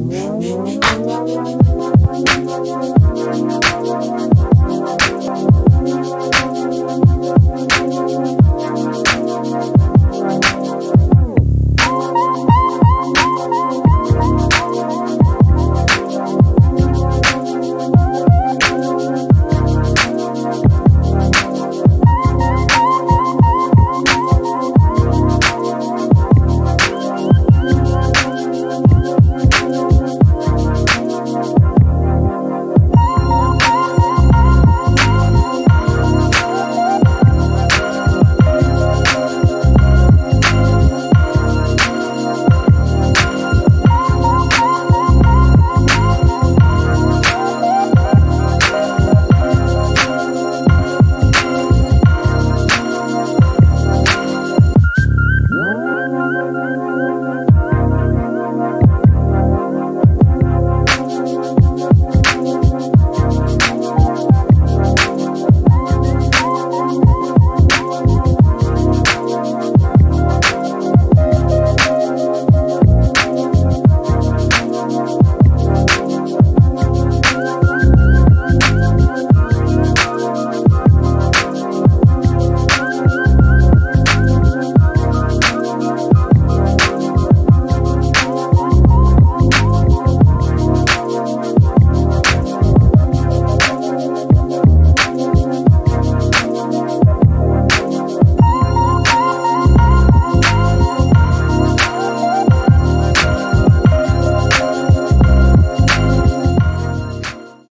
Whoa.